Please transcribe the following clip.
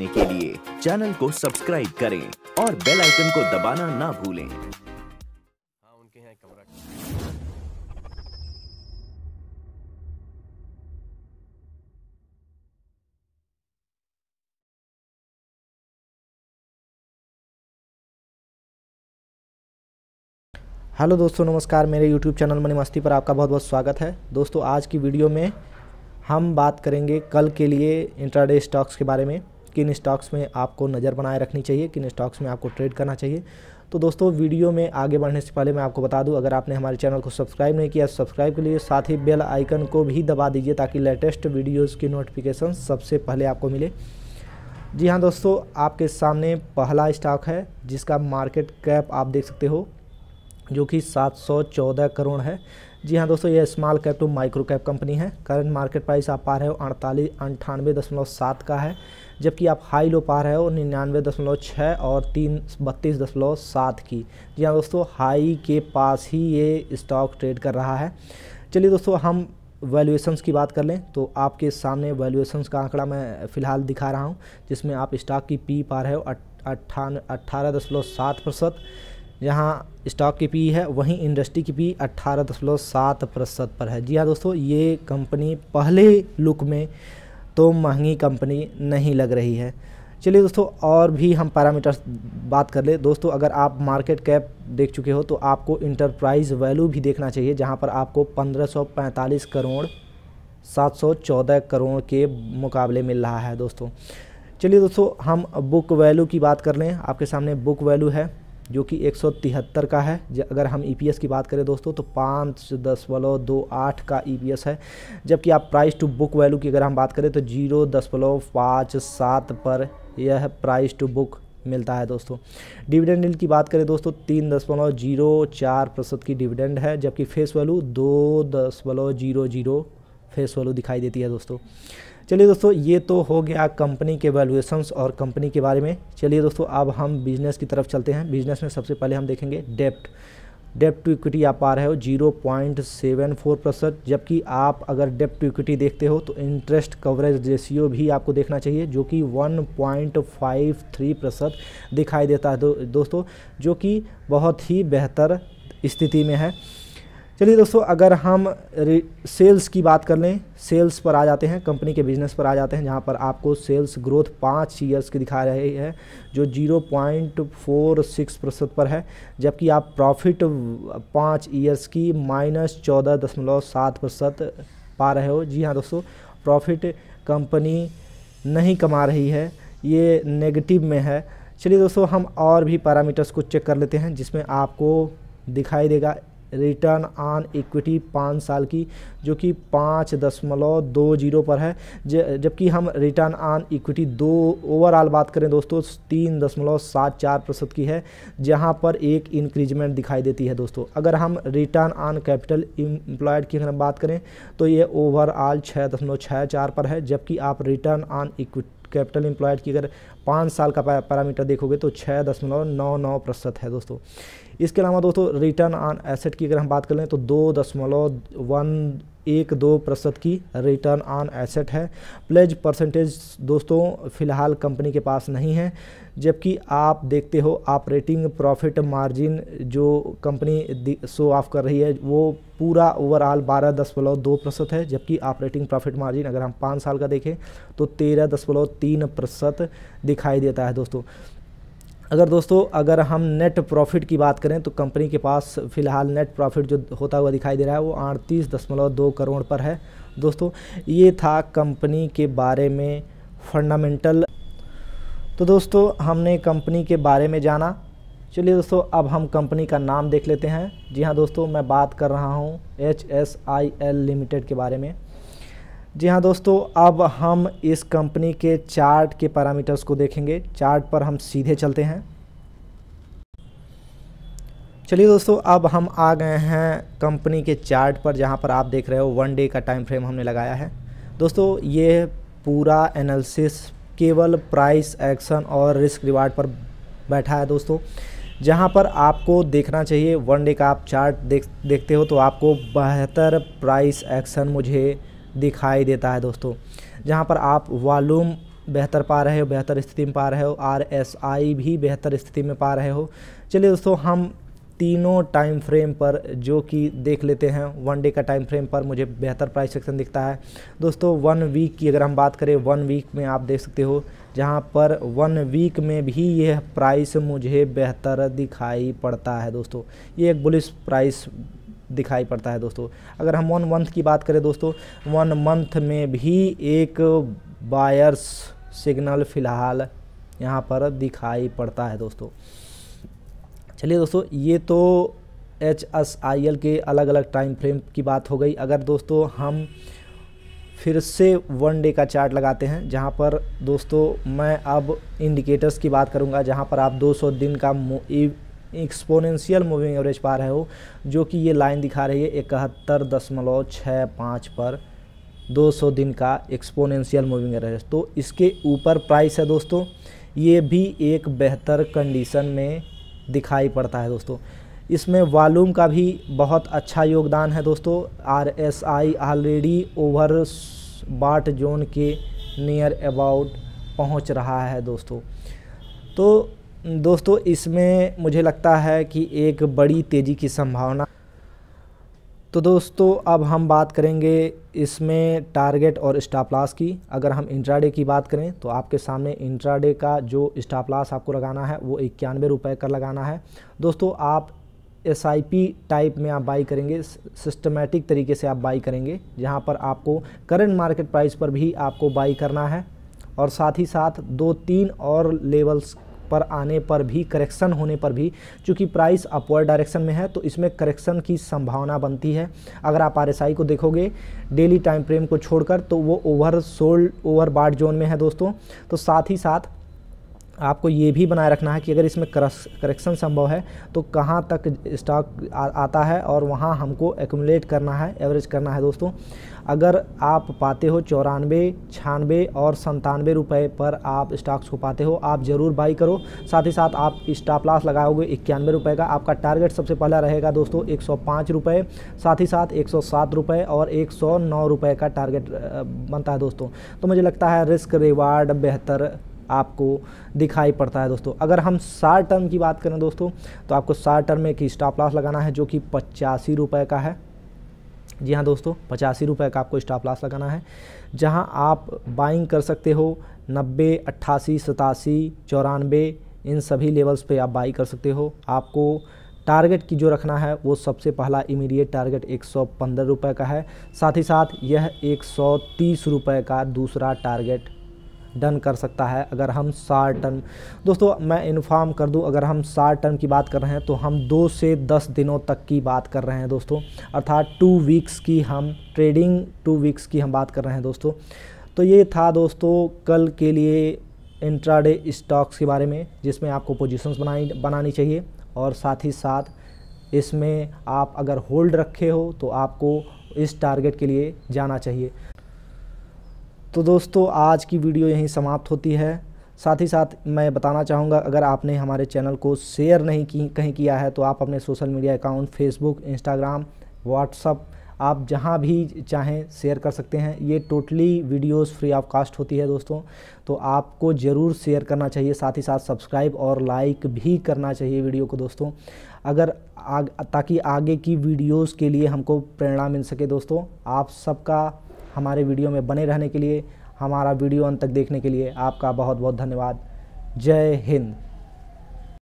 देखने के लिए चैनल को सब्सक्राइब करें और बेल आइकन को दबाना ना भूलें। हाँ उनके यहाँ कमरा हेलो दोस्तों नमस्कार। मेरे यूट्यूब चैनल मनी मस्ती पर आपका बहुत बहुत स्वागत है। दोस्तों आज की वीडियो में हम बात करेंगे कल के लिए इंट्राडे स्टॉक्स के बारे में। किन स्टॉक्स में आपको नज़र बनाए रखनी चाहिए, किन स्टॉक्स में आपको ट्रेड करना चाहिए। तो दोस्तों, वीडियो में आगे बढ़ने से पहले मैं आपको बता दूँ, अगर आपने हमारे चैनल को सब्सक्राइब नहीं किया, सब्सक्राइब के लिए साथ ही बेल आइकन को भी दबा दीजिए, ताकि लेटेस्ट वीडियोज़ की नोटिफिकेशन सबसे पहले आपको मिले। जी हाँ दोस्तों, आपके सामने पहला स्टॉक है, जिसका मार्केट कैप आप देख सकते हो, जो कि 714 करोड़ है। जी हाँ दोस्तों ये small cap to micro cap company है। करंट मार्केट प्राइस आप पा रहे हो अड़तालीस, अंठानवे दशमलव सात का है। जबकि आप हाई लो पा रहे हो निन्यानवे दशमलव छः और तीन बत्तीस दशमलव सात की। जी हाँ दोस्तों, हाई के पास ही ये स्टॉक ट्रेड कर रहा है। चलिए दोस्तों, हम वैल्यूएशंस की बात कर लें। तो आपके सामने वैल्यूएशंस का आंकड़ा मैं फ़िलहाल दिखा रहा हूँ, जिसमें आप स्टॉक की पी पा रहे हो अट्ठान, अट्ठारह दशमलव सात प्रतिशत। जहाँ स्टॉक की पी है, वहीं इंडस्ट्री की पी अट्ठारह दशमलव सात प्रतिशत पर है। जी हाँ दोस्तों, ये कंपनी पहले लुक में तो महँगी कंपनी नहीं लग रही है। चलिए दोस्तों, और भी हम पैरामीटर्स बात कर ले। दोस्तों, अगर आप मार्केट कैप देख चुके हो तो आपको इंटरप्राइज वैल्यू भी देखना चाहिए, जहाँ पर आपको 1545 करोड़ 714 करोड़ के मुकाबले मिल रहा है दोस्तों। चलिए दोस्तों, हम बुक वैल्यू की बात कर लें। आपके सामने बुक वैल्यू है। जो कि एक सौ तिहत्तर का है। अगर हम ईपीएस की बात करें दोस्तों तो पाँच दशमलव दो आठ का ईपीएस है। जबकि आप प्राइस टू बुक वैल्यू की अगर हम बात करें तो ज़ीरो दशमलव पाँच सात पर यह प्राइस टू बुक मिलता है दोस्तों। डिविडेंड डील की बात करें दोस्तों, तीन दशमलव ज़ीरो चार प्रतिशत की डिविडेंड है, जबकि फेस वैल्यू दो दशमलव ज़ीरो ज़ीरो फेस वैल्यू दिखाई देती है दोस्तों। चलिए दोस्तों ये तो हो गया कंपनी के वैल्यूएशंस और कंपनी के बारे में। चलिए दोस्तों अब हम बिज़नेस की तरफ़ चलते हैं। बिज़नेस में सबसे पहले हम देखेंगे डेप्ट डेप्ट टू इक्विटी आप पा रहे हो ज़ीरो पॉइंट सेवन फोर प्रतिशत जबकि आप अगर डेप्ट टू इक्विटी देखते हो तो इंटरेस्ट कवरेज रेशियो भी आपको देखना चाहिए जो कि वन पॉइंट फाइव थ्री प्रतिशत दिखाई देता है दो, दोस्तों जो कि बहुत ही बेहतर स्थिति में है। चलिए दोस्तों, अगर हम सेल्स की बात कर लें सेल्स पर आ जाते हैं कंपनी के बिज़नेस पर आ जाते हैं, जहाँ पर आपको सेल्स ग्रोथ पाँच ईयर्स की दिखा रही है, जो ज़ीरो पॉइंट फोर सिक्स प्रतिशत पर है, जबकि आप प्रॉफिट पाँच ईयर्स की माइनस चौदह दशमलव सात प्रतिशत पा रहे हो। जी हाँ दोस्तों प्रॉफिट कंपनी नहीं कमा रही है, ये नेगेटिव में है। चलिए दोस्तों, हम और भी पैरामीटर्स को चेक कर लेते हैं, जिसमें आपको दिखाई देगा रिटर्न ऑन इक्विटी पाँच साल की, जो कि पाँच दशमलव दो ज़ीरो पर है। जबकि हम रिटर्न ऑन इक्विटी दो ओवरऑल बात करें दोस्तों, तीन दशमलव सात चार प्रतिशत की है, जहाँ पर एक इंक्रीजमेंट दिखाई देती है दोस्तों। अगर हम रिटर्न ऑन कैपिटल एम्प्लॉयड की अगर बात करें तो ये ओवरऑल छः दशमलव छः चार पर है, जबकि आप return on equity capital employed की अगर पाँच साल का पैरामीटर देखोगे तो छः दशमलव नौ नौ प्रतिशत है दोस्तों। इसके अलावा दोस्तों रिटर्न ऑन एसेट की अगर हम बात कर लें तो दो दशमलव वन एक दो प्रतिशत की रिटर्न ऑन एसेट है। प्लेज परसेंटेज दोस्तों, फ़िलहाल कंपनी के पास नहीं है। जबकि आप देखते हो ऑपरेटिंग प्रॉफिट मार्जिन जो कंपनी शो ऑफ़ कर रही है, वो पूरा ओवरऑल बारह दशमलव दो प्रतिशत है। जबकि ऑपरेटिंग प्रॉफिट मार्जिन अगर हम पाँच साल का देखें तो तेरह दशमलव तीन प्रतिशत दिखाई देता है दोस्तों। अगर दोस्तों, अगर हम नेट प्रॉफिट की बात करें तो कंपनी के पास फ़िलहाल नेट प्रॉफिट जो होता हुआ दिखाई दे रहा है, वो अड़तीस दशमलव दो करोड़ पर है। दोस्तों, ये था कंपनी के बारे में फंडामेंटल तो दोस्तों, हमने कंपनी के बारे में जाना। चलिए दोस्तों, अब हम कंपनी का नाम देख लेते हैं। जी हाँ दोस्तों, मैं बात कर रहा हूँ H S I L limited के बारे में। जी हाँ दोस्तों, अब हम इस कंपनी के चार्ट के पैरामीटर्स को देखेंगे। चार्ट पर हम सीधे चलते हैं। चलिए दोस्तों, अब हम आ गए हैं कंपनी के चार्ट पर, जहाँ पर आप देख रहे हो वन डे का टाइम फ्रेम हमने लगाया है। दोस्तों, ये पूरा एनालिसिस, केवल प्राइस, एक्शन और रिस्क रिवार्ड पर बैठा है दोस्तों। जहाँ पर आपको देखना चाहिए, वन डे का आप चार्ट देख, देखते हो तो आपको बेहतर प्राइस, एक्शन मुझे दिखाई देता है दोस्तों। जहाँ पर आप वॉल्यूम बेहतर पा रहे हो, बेहतर स्थिति में पा रहे हो आर एस आई भी बेहतर स्थिति में पा रहे हो। चलिए दोस्तों, हम तीनों टाइम फ्रेम पर जो कि देख लेते हैं वन डे का टाइम फ्रेम पर मुझे बेहतर प्राइस सेक्शन दिखता है। दोस्तों वन वीक की अगर हम बात करें वन वीक में आप देख सकते हो, जहाँ पर वन वीक में भी यह प्राइस मुझे बेहतर दिखाई पड़ता है दोस्तों। ये एक बुलिस प्राइस दिखाई पड़ता है दोस्तों। अगर हम वन मंथ की बात करें दोस्तों वन मंथ में भी एक बायर्स सिग्नल फ़िलहाल यहाँ पर दिखाई पड़ता है दोस्तों। चलिए दोस्तों, ये तो एच एस आई एल के अलग अलग टाइम फ्रेम की बात हो गई। अगर दोस्तों हम फिर से वन डे का चार्ट लगाते हैं, जहाँ पर दोस्तों मैं अब इंडिकेटर्स की बात करूँगा, जहाँ पर आप 200 दिन का एक्सपोनेंशियल मूविंग एवरेज पा रहे हो जो कि ये लाइन दिखा रही है इकहत्तर दशमलव छः पाँच पर 200 दिन का एक्सपोनेंशियल मूविंग एवरेज तो इसके ऊपर प्राइस है दोस्तों, ये भी एक बेहतर कंडीशन में दिखाई पड़ता है दोस्तों। इसमें वॉल्यूम का भी बहुत अच्छा योगदान है दोस्तों। R S I already over bought zone के नियर अबाउट पहुँच रहा है दोस्तों। तो दोस्तों, इसमें मुझे लगता है कि एक बड़ी तेज़ी की संभावना। तो दोस्तों, अब हम बात करेंगे इसमें टारगेट और स्टॉप लॉस की। अगर हम इंट्राडे की बात करें तो आपके सामने इंट्राडे का जो स्टॉप लॉस आपको लगाना है, वो इक्यानवे रुपये का लगाना है। दोस्तों, आप एस टाइप में आप बाई करेंगे सिस्टमेटिक तरीके से आप बाई करेंगे, जहाँ पर आपको करंट मार्केट प्राइस पर भी आपको बाई करना है। और साथ ही साथ दो तीन और लेवल्स पर आने पर भी करेक्शन होने पर भी, चूँकि प्राइस अपवर्ड डायरेक्शन में है तो इसमें करेक्शन की संभावना बनती है। अगर आप आरएसआई को देखोगे डेली टाइम फ्रेम को छोड़कर तो वो ओवर सोल्ड ओवर जोन में है दोस्तों। तो साथ ही साथ आपको ये भी बनाए रखना है कि अगर इसमें करेक्शन संभव है तो कहाँ तक स्टॉक आता है और वहाँ हमको एकमुलेट करना है एवरेज करना है दोस्तों। अगर आप पाते हो चौरानवे छियानवे और संतानवे रुपये पर आप स्टॉक्स को पाते हो, आप ज़रूर बाई करो। साथ ही साथ आप स्टॉप लॉस लगाओगे इक्यानवे रुपये का आपका टारगेट सबसे पहला रहेगा दोस्तों, एक सौ पाँच रुपये साथ ही साथ एक सौ सात रुपये और एक सौ नौ रुपये का टारगेट बनता है दोस्तों। तो मुझे लगता है रिस्क रिवार्ड बेहतर आपको दिखाई पड़ता है दोस्तों। अगर हम शार्ट टर्म की बात करें दोस्तों तो आपको शार्ट टर्म में एक स्टॉप लॉस लगाना है जो कि पचासी रुपये का है। जी हाँ दोस्तों, पचासी रुपये का आपको स्टॉप लॉस लगाना है, जहाँ आप बाइंग कर सकते हो नब्बे, अट्ठासी, सतासी चौरानवे इन सभी लेवल्स पे आप बाई कर सकते हो। आपको टारगेट की जो रखना है, वो सबसे पहला इमीडिएट टारगेट एक सौ पंद्रह रुपये का है। साथ ही साथ यह एक सौ तीस रुपये का दूसरा टारगेट डन कर सकता है अगर हम साठ टन, दोस्तों मैं इन्फॉर्म कर दूँ, अगर हम साठ टन की बात कर रहे हैं तो हम दो से दस दिनों तक की बात कर रहे हैं, दोस्तों। अर्थात टू वीक्स की हम ट्रेडिंग टू वीक्स की हम बात कर रहे हैं, दोस्तों। तो ये था, दोस्तों, कल के लिए इंट्राडे स्टॉक्स के बारे में, जिसमें आपको पोजीशंस बनाई, बनानी चाहिए। और साथ ही साथ इसमें आप अगर होल्ड रखे हो तो आपको इस टारगेट के लिए जाना चाहिए। तो दोस्तों, आज की वीडियो यहीं समाप्त होती है। साथ ही साथ मैं बताना चाहूँगा, अगर आपने हमारे चैनल को शेयर नहीं की, कहीं किया है तो आप अपने social media account Facebook, Instagram, WhatsApp, आप जहाँ भी चाहें शेयर कर सकते हैं। ये totally videos free of cost होती है दोस्तों तो आपको ज़रूर शेयर करना चाहिए। साथ ही साथ सब्सक्राइब और लाइक भी करना चाहिए वीडियो को दोस्तों। अगर आग, ताकि आगे की वीडियोस के लिए हमको प्रेरणा मिल सके दोस्तों, आप सबका हमारे वीडियो में बने रहने के लिए, हमारा वीडियो अंत तक देखने के लिए आपका बहुत बहुत धन्यवाद। जय हिंद।